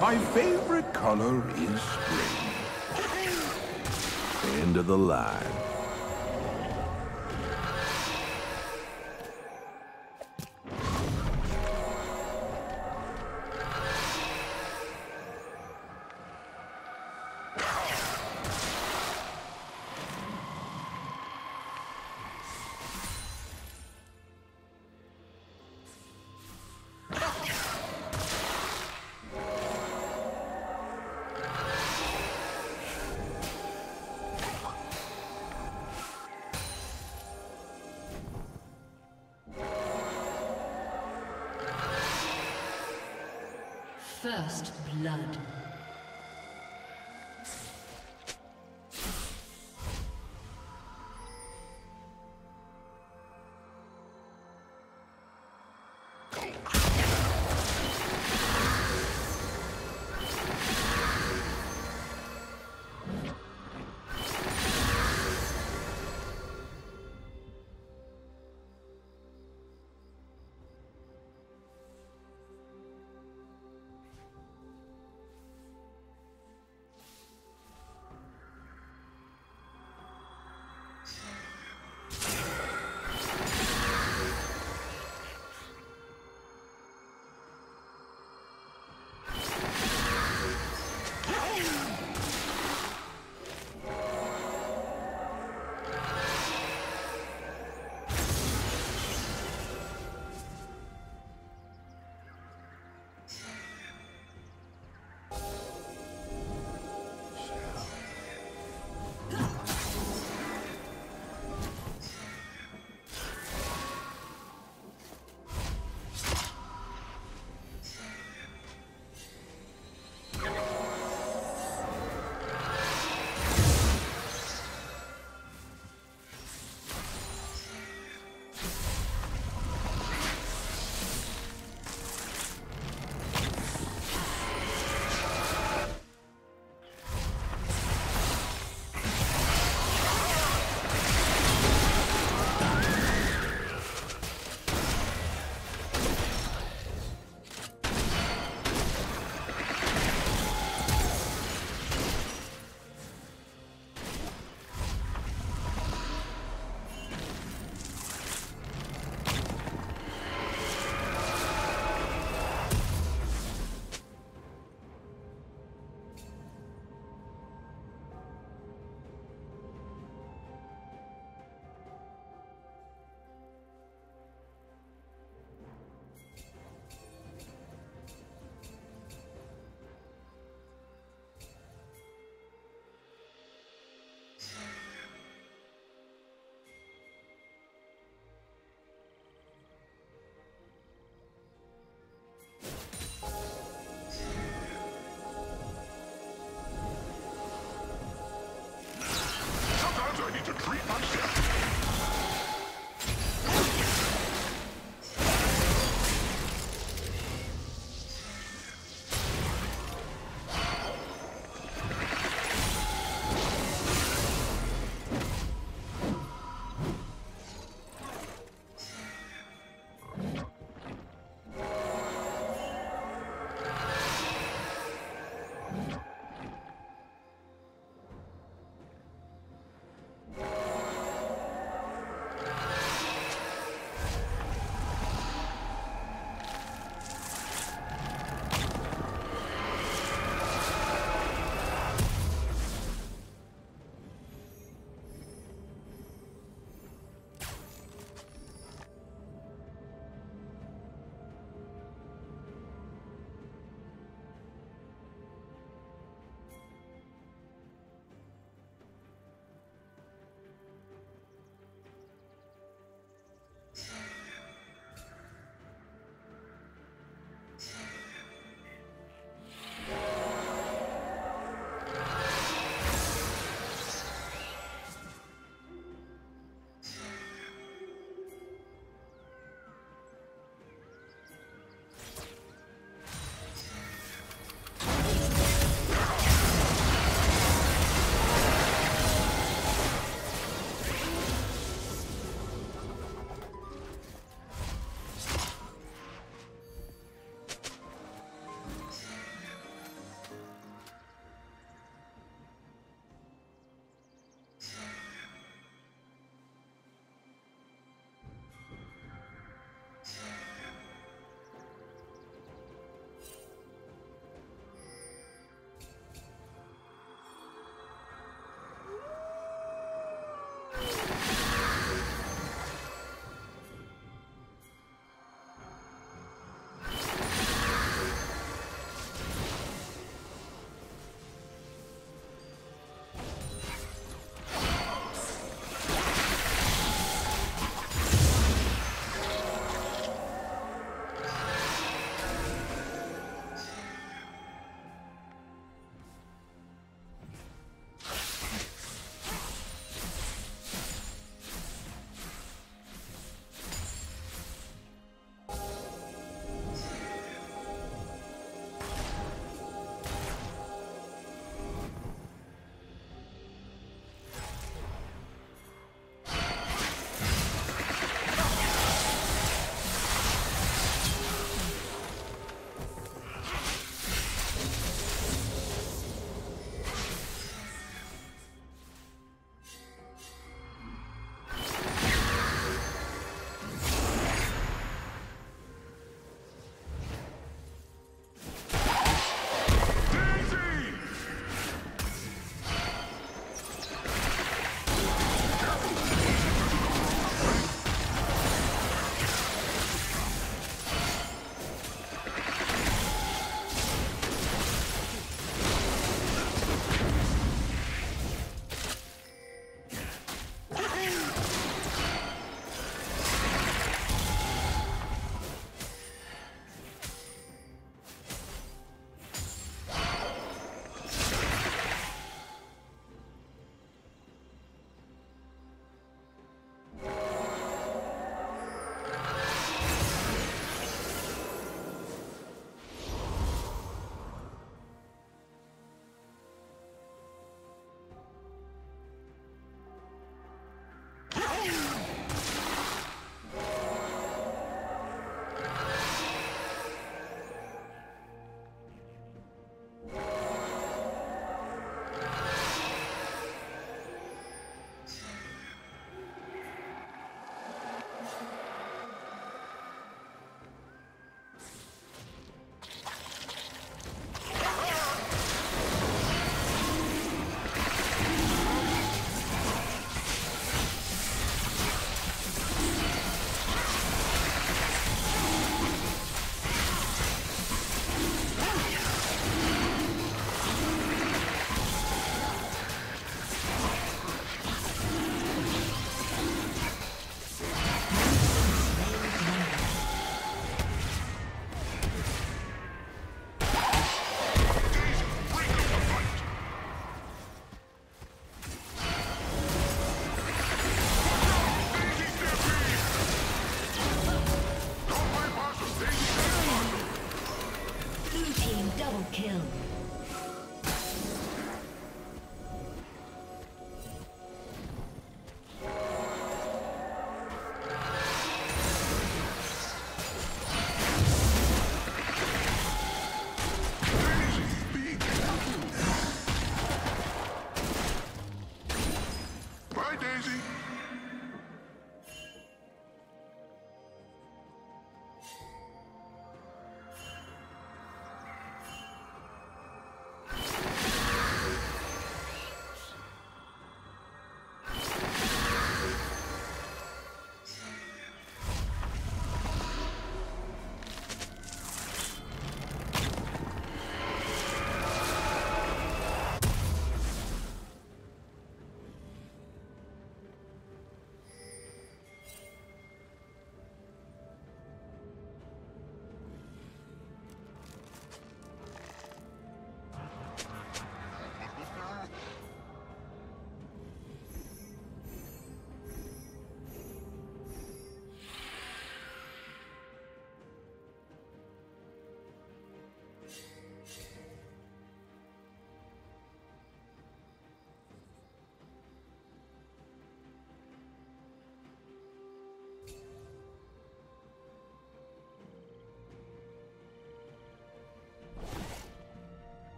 My favorite color is green. End of the line.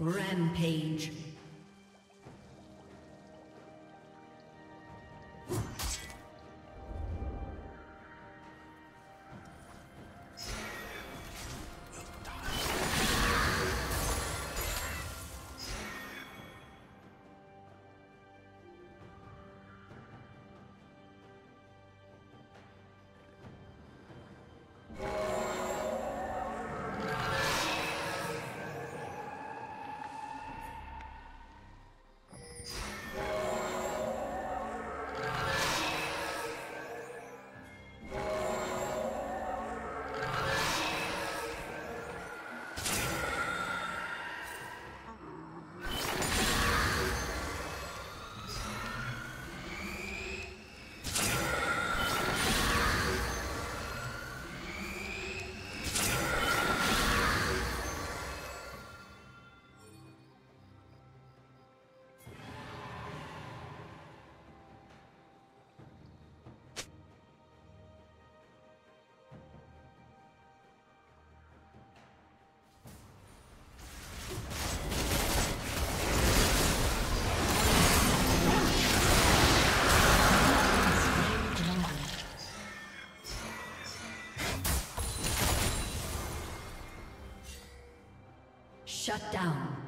Rampage. Shut down.